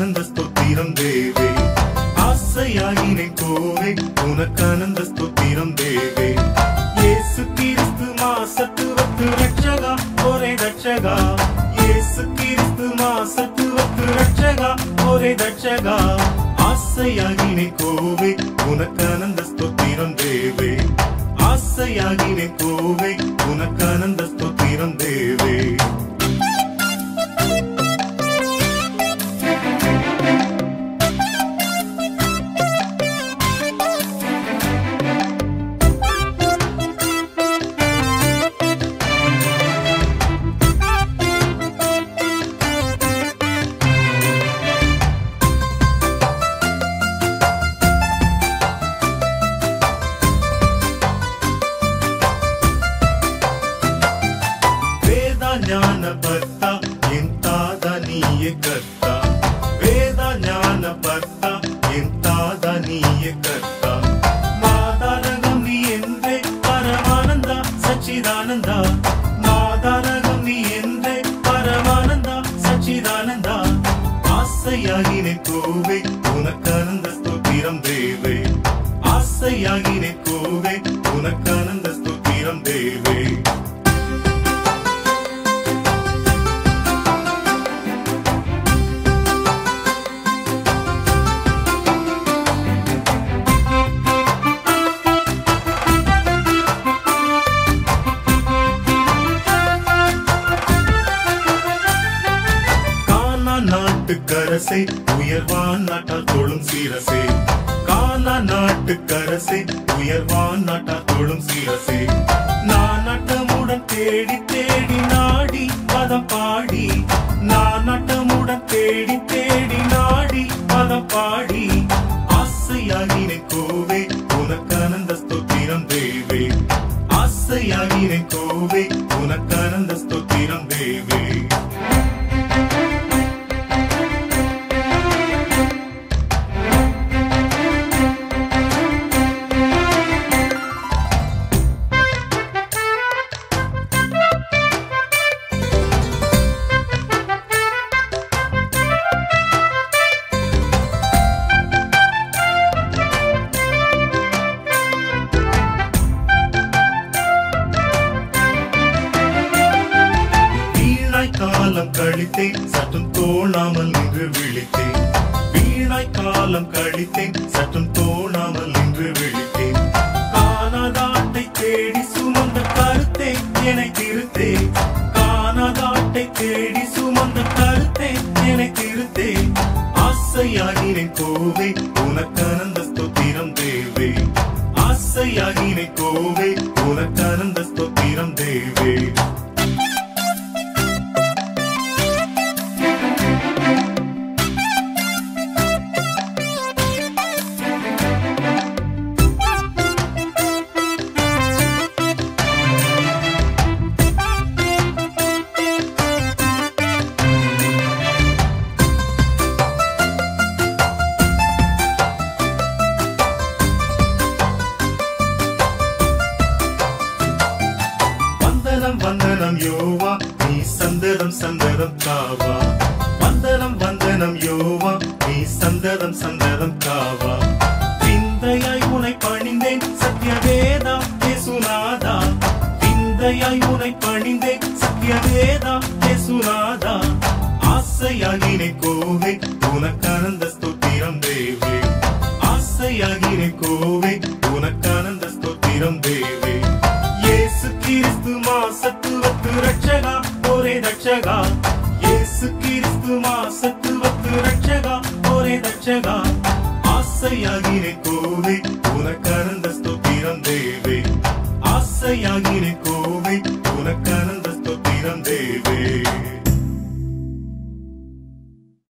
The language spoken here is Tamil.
உனக்கானந்த ஸ்தோத்திரம் தேவே. ஆசையாகினே போவே உனக்கானந்த ஸ்தோத்திரம் தேவே. இயேசு கிறிஸ்து மாசத்துவத்து ரட்சகா ஒரே ரட்சகா இயேசு கிறிஸ்து மாசத்துவத்து ரட்சகா ஒரே ரட்சகா ஆசையாகினே கோவே உனக்கானந்த ஸ்தோத்திரம் தேவே. ஆசையாகினே கோவே உனக்கானந்த ஸ்தோத்திரம் தேவே. ವೇದ ಜ್ಞಾನ ಭರ್ತ ಎಂತಾದ ನೀಯೆ ಕರ್ತ ಮಾದಾರಗಂ ನೀ ಎಂದ್ರೆ ಪರಮಾನಂದ ಸಚ್ಚಿದಾನಂದ ಮಾದಾರಗಂ ನೀ ಎಂದ್ರೆ ಪರಮಾನಂದ ಸಚ್ಚಿದಾನಂದ ஆசையாகினே கோவே உனக்கானந்த ஸ்தோத்திரம் தேவே ஆசையாகினே கோவே உனக்கானந்த ஸ்தோத்திரம் தேவே நாட்டுக்கரசே உயர்வான் நாட்டால் தொழும் சீரசே. காலா நாட்டுக்கரசே உயர்வான் நாட்டால் தொழும் சீரசே. நான் நட்டமுடன் தேடி தேடி நாடி பதம் பாடி. நான் நட்டமுடன் தேடி தேடி நாடி பதம் பாடி. ஆசையாகினே கோவே உனக்கானந்த ஸ்தோத்திரம் தேவே. ஆசையாகினே கோவே உனக்கானந்த கழித்தேன் சற்றும் தோணாமல் நின்று விழித்தேன். வீணாய் காலம் கழித்தேன் சற்றும் தோணாமல் நின்று விழித்தேன். காணாதாட்டை தேடி சுமந்த கருத்தை என்னை திருத்தே காணாதாட்டை தேடி சுமந்த கருத்தை என்னை திருத்தே ஆசையாகினேன் கோவே உனக்கானந்த ஸ்தோத்திரம் தேவே. ஆசையாகினேன் கோவே உனக்கானந்த சந்ததம் காவா. வந்தனம் வந்தனம் யோவா. நீ சந்ததம் சந்ததம் காவா. விந்தையாய் உனை பணிந்தேன் சத்யவேதா ஏசுநாதா விந்தையாய் உனை பணிந்தேன் சத்யவேதா ஏசுநாதா ஆசையாகினே கோவே உனக்கானந்த ரட்சகா. இயேசு கிறிஸ்து மாசத்துவத்து ரட்சகா. ஒரே ரட்சகா. ஆசையாகிறே கோவை உனக்கு ஸ்தோத்திரம்